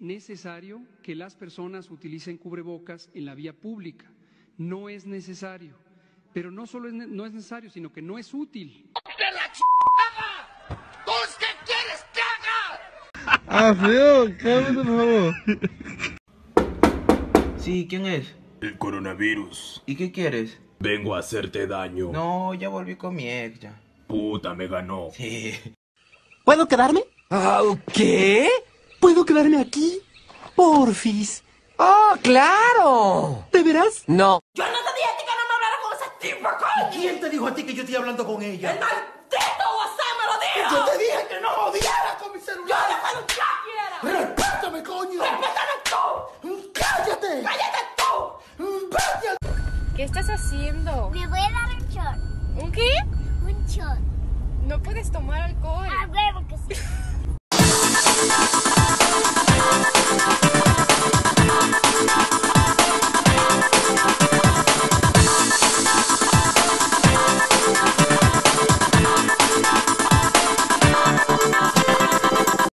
necesario que las personas utilicen cubrebocas en la vía pública. No es necesario. Pero no solo es ne- no es necesario, sino que no es útil. Ah, feo, cálmate, por favor. Sí, ¿quién es? El coronavirus. ¿Y qué quieres? Vengo a hacerte daño. No, ya volví con mi ex ya. Puta, me ganó. Sí. ¿Puedo quedarme? Ah, ¿Qué? ¿Puedo quedarme aquí? Porfis. ¡Oh, claro! ¿De veras? No. Yo no te dije a ti que no me hablara con ese tipo, coño. ¿Quién te dijo a ti que yo estoy hablando con ella? El maldito WhatsApp me lo dijo. Yo te dije que no jodiera con mi Yo celular. le cuando yo quiera. ¡Respétame, coño! Respétame tú. ¡Cállate! Cállate tú. ¡Vete! ¿Qué estás haciendo? Me voy a dar un shot. ¿Un qué? Un shot. No puedes tomar alcohol. A ver,